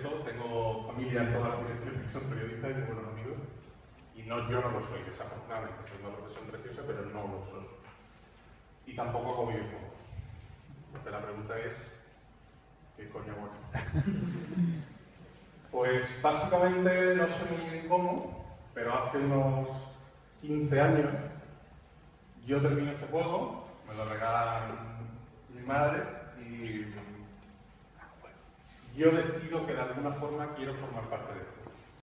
tengo familia en todas las direcciones que son periodistas y muy buenos amigos. Y no, yo no lo soy, desafortunadamente. Soy una profesión preciosa, pero no lo soy. Y tampoco hago videojuegos. Porque la pregunta es, ¿qué coño hago? Pues básicamente no sé muy bien cómo, pero hace unos 15 años yo termino este juego, me lo regalan mi madre y yo decido que de alguna forma quiero formar parte de esto.